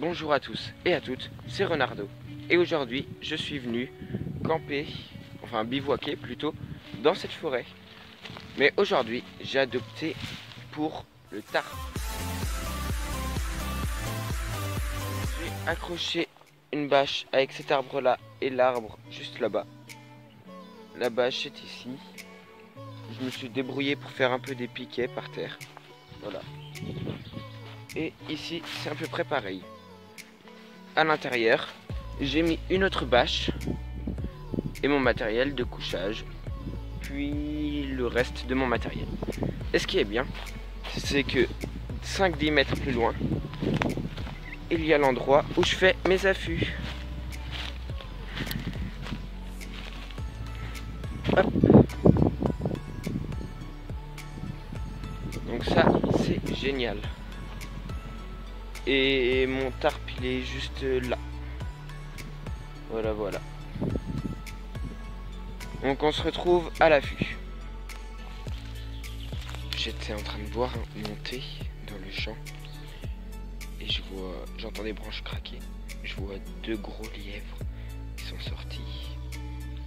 Bonjour à tous et à toutes, c'est Renardo. Et aujourd'hui, je suis venu camper, enfin bivouaquer plutôt, dans cette forêt. Mais aujourd'hui, j'ai adopté pour le tard. J'ai accroché une bâche avec cet arbre-là et l'arbre juste là-bas. La bâche est ici. Je me suis débrouillé pour faire un peu des piquets par terre. Voilà. Et ici, c'est à peu près pareil. À l'intérieur, j'ai mis une autre bâche et mon matériel de couchage, puis le reste de mon matériel. Et ce qui est bien, c'est que 5-10 mètres plus loin, il y a l'endroit où je fais mes affûts. Donc ça, c'est génial. Et mon tarp, il est juste là. Voilà, voilà. Donc on se retrouve à l'affût. J'étais en train de voir monter dans le champ. Et je vois, j'entends des branches craquer. Je vois deux gros lièvres qui sont sortis.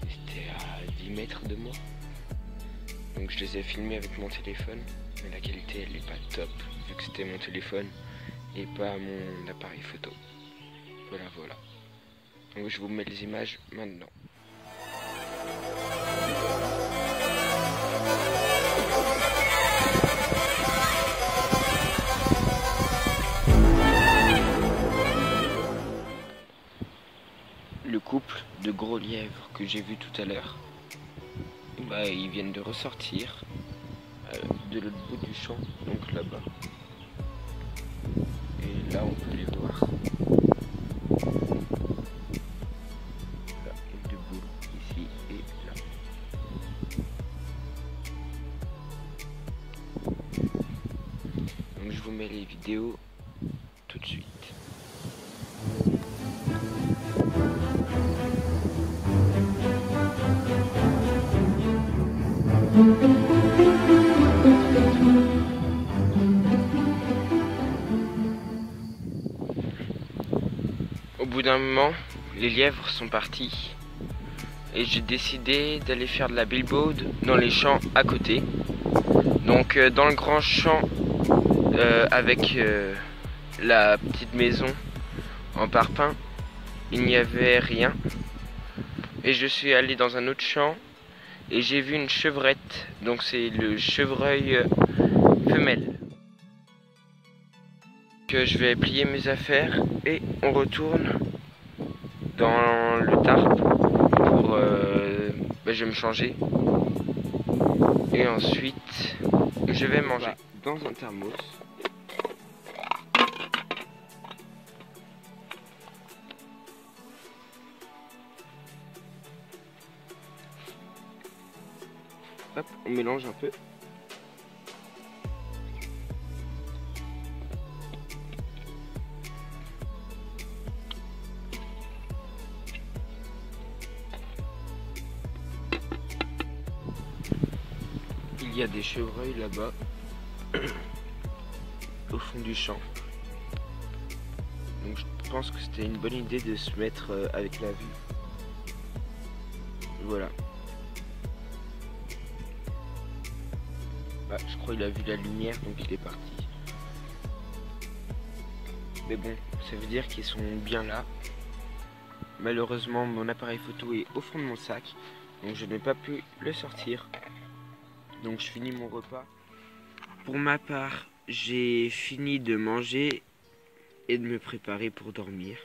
C'était à 10 mètres de moi. Donc je les ai filmés avec mon téléphone. Mais la qualité elle est pas top vu que c'était mon téléphone et pas mon appareil photo. Voilà, voilà. Donc je vous mets les images maintenant. Le couple de gros lièvres que j'ai vu tout à l'heure, bah, ils viennent de ressortir euh, de l'autre bout du champ, donc là-bas. Là, on peut les voir. Là, a deux ici et là. Donc je vous mets les vidéos tout de suite. Au bout moment, les lièvres sont partis et j'ai décidé d'aller faire de la billboard dans les champs à côté. Donc euh, dans le grand champ euh, avec euh, la petite maison en parpaing, il n'y avait rien. Et je suis allé dans un autre champ et j'ai vu une chevrette. Donc c'est le chevreuil femelle. Que je vais plier mes affaires et on retourne dans le tarp pour euh, bah, je vais me changer. Et ensuite je vais manger dans un thermos. Hop, on mélange un peu. Il y a des chevreuils là-bas, au fond du champ. Donc je pense que c'était une bonne idée de se mettre euh, avec la vue. Voilà. Bah, je crois qu'il a vu la lumière, donc il est parti. Mais bon, ça veut dire qu'ils sont bien là. Malheureusement, mon appareil photo est au fond de mon sac, donc je n'ai pas pu le sortir. Donc je finis mon repas. Pour ma part, j'ai fini de manger et de me préparer pour dormir.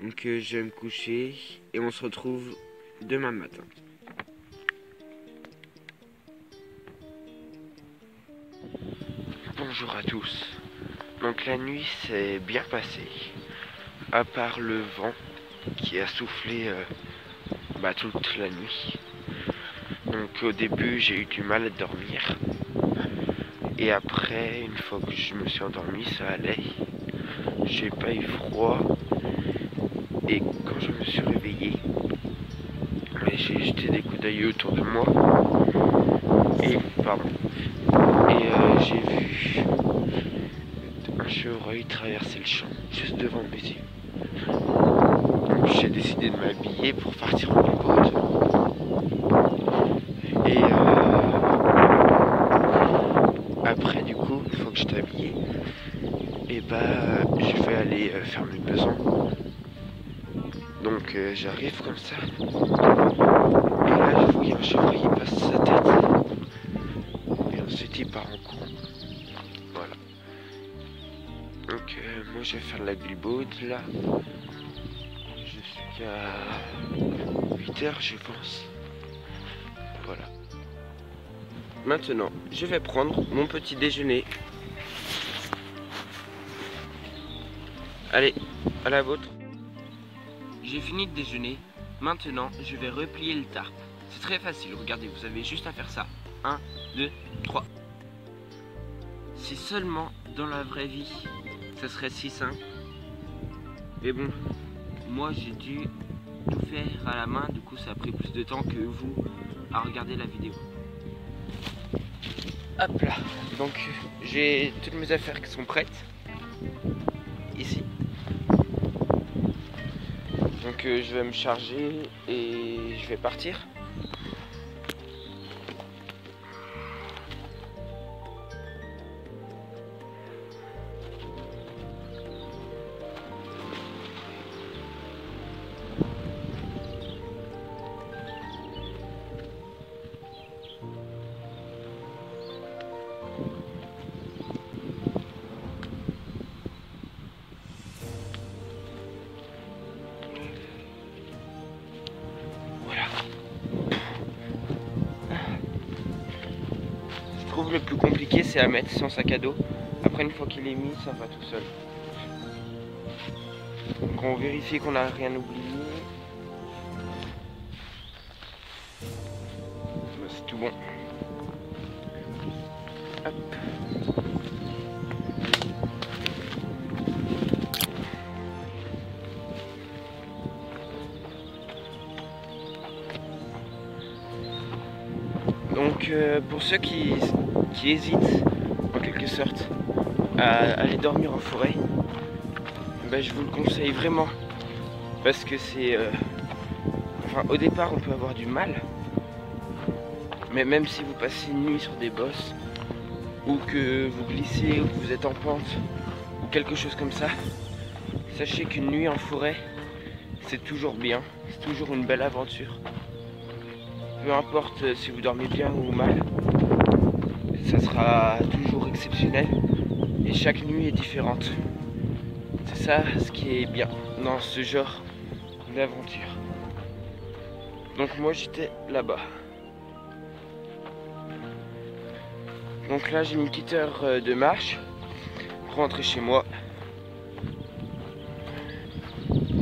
Donc euh, je vais me coucher et on se retrouve demain matin. Bonjour à tous. Donc la nuit s'est bien passée. À part le vent qui a soufflé euh, bah, toute la nuit. Donc au début j'ai eu du mal à dormir. Et après, une fois que je me suis endormi, ça allait. J'ai pas eu froid. Et quand je me suis réveillé, j'ai jeté des coups d'œil autour de moi. Et pardon. Et euh, j'ai vu un chevreuil traversait le champ, juste devant mes yeux. J'ai décidé de m'habiller pour partir en. Et euh, après, du coup, une fois que j'étais habillé, et bah, je vais euh, faire mes besoins. Donc euh, j'arrive comme ça. Et là, je vois un passe sa tête. Et ensuite, il part en courant. Voilà. Donc, euh, moi, je vais faire de la glibaude là. Jusqu'à 8 heures, je pense. Voilà. Maintenant, je vais prendre mon petit déjeuner. Allez, à la vôtre. J'ai fini de déjeuner. Maintenant, je vais replier le tarp. C'est très facile, regardez, vous avez juste à faire ça. 1, 2, 3. Si seulement dans la vraie vie, ça serait si simple. Mais bon, moi j'ai dû tout faire à la main, du coup ça a pris plus de temps que vous à regarder la vidéo. Hop là, donc j'ai toutes mes affaires qui sont prêtes. Donc euh, je vais me charger et je vais partir. Trouve le plus compliqué c'est à mettre son sac à dos. Après une fois qu'il est mis, ça va tout seul. Donc on vérifie qu'on n'a rien oublié. Bah, c'est tout bon. Donc euh, pour ceux qui, qui hésitent en quelque sorte à aller dormir en forêt, ben, je vous le conseille vraiment parce que c'est euh, enfin au départ on peut avoir du mal mais même si vous passez une nuit sur des bosses ou que vous glissez ou que vous êtes en pente ou quelque chose comme ça sachez qu'une nuit en forêt c'est toujours bien c'est toujours une belle aventure. Peu importe si vous dormez bien ou mal, ça sera toujours exceptionnel et chaque nuit est différente. C'est ça ce qui est bien dans ce genre d'aventure. Donc moi j'étais là-bas. Donc là j'ai une petite heure euh, de marche pour rentrer chez moi.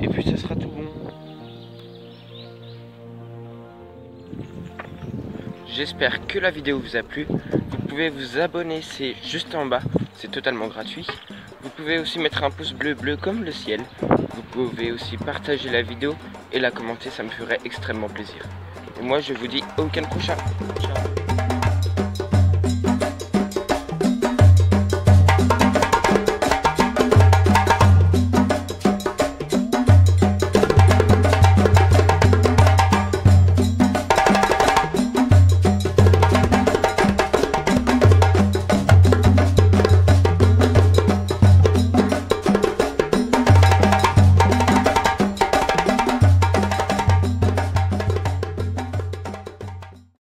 Et puis ça sera tout bon. J'espère que la vidéo vous a plu. Vous pouvez vous abonner, c'est juste en bas, c'est totalement gratuit. Vous pouvez aussi mettre un pouce bleu bleu comme le ciel. Vous pouvez aussi partager la vidéo et la commenter, ça me ferait extrêmement plaisir. Et moi je vous dis au week-end prochain. Ciao